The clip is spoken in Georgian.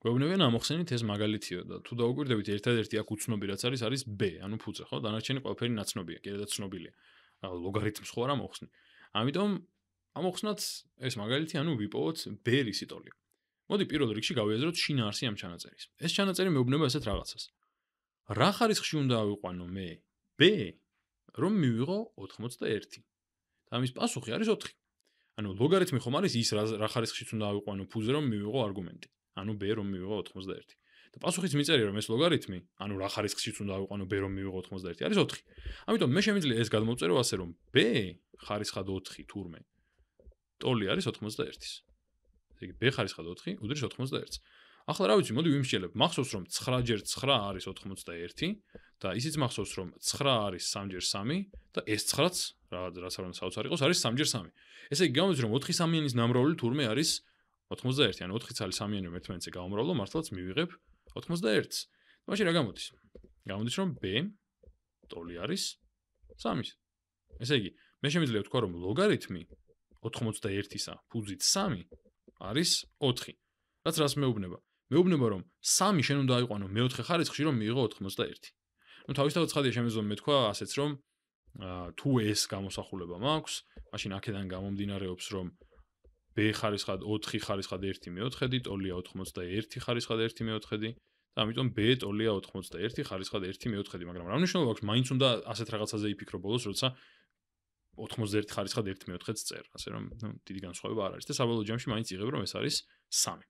გვეუბნებიან ამოხსენით ეს მაგალითიო და თუ დაუკვირდებით ერთადერთი აქ უცნობი რაც არის არის b, ანუ ფუძე, ხო? დანარჩენი ყველაფერი ნაცნობია, კიდევ და ცნობილია. ლოგარითმს ხო არ ამოხსნი. ამიტომ ამოხსნათ ეს მაგალითი, ანუ ვიპოვოთ b-ი სიტოლი. მოდი პირველ რიგში გავიაზროთ შინაარსი ამ ჩანაწერის. ეს ჩანაწერი მეუბნება ესეთ რაღაცას. რა ხარისხში უნდა ავიყვანო მე? b რომ მივიღო 81. და ამის პასუხი არის 4. ანუ ლოგარითმი ხომ არის ის რა ხარისხშიც უნდა ავიყვანო ფუძე რომ მივიღო არგუმენტი. ანუ b რომ მივიღო 81. და პასუხიც მიწერია რომ ეს ლოგარითმი, ანუ რა ხარისხშიც უნდა ავიყვანო b რომ მივიღო 81 არის 4. ამიტომ მე შემიძლია ეს გადმოვწერო ასე რომ b ხარისხად 4 თურმე ტოლი არის 81-ის. ესე იგი b ხარისხად 4 უდრის 81-ს. ახლა რა ვიცი, მოდი ვიმსჯელებ. მახსოვს რომ 9 ჯერ 9 არის 81 და ისიც მახსოვს რომ 9 არის 3 ჯერ 3 და ეს 9-ც რა რაც არ უნდა საოცარი იყოს, არის 3 ჯერ 3. ესე იგი გამოდის რომ 4 სამიანის ნამრავლი თურმე არის 81, ანუ 4 ცალი სამიანი რომ ერთმანეთზე გავამრავლო, მართლაც მივიღებ 81-ს. მაშინ რა გამოდის? გამოდის რომ b ტოლი არის 3-ის. ესე იგი, მე შემიძლია ვთქვა რომ ლოგარითმი 81-ისა ფუძით 3 არის 4. რაც რას მეუბნება? მეუბნება რომ 3 შენ უნდა აიყვანო მეოთხე ხარისხში რომ მიიღო 81. ну თავისთავად ცხადია შემეძლო მეთქვა ასეც რომ თუ ეს გამოსახულება მაქვს, მაშინ აქედან გამომდინარეობს რომ b ხარისხად 4 ხარისხად 1 მეოთხედი, ტოლია 81 ხარისხად 1 მეოთხედი და ამიტომ b ტოლია 81 ხარისხად 1 მეოთხედი, მაგრამ რა მნიშვნელობა აქვს? მაინც უნდა ასეთ რაღაცაზე იფიქრო ბოლოს, როცა 81 ხარისხად 1 მეოთხედს წერ, ასე რომ, ნუ დიდი განსხვავება არ არის და საბოლოო ჯამში მაინც იღებ რომ ეს არის 3.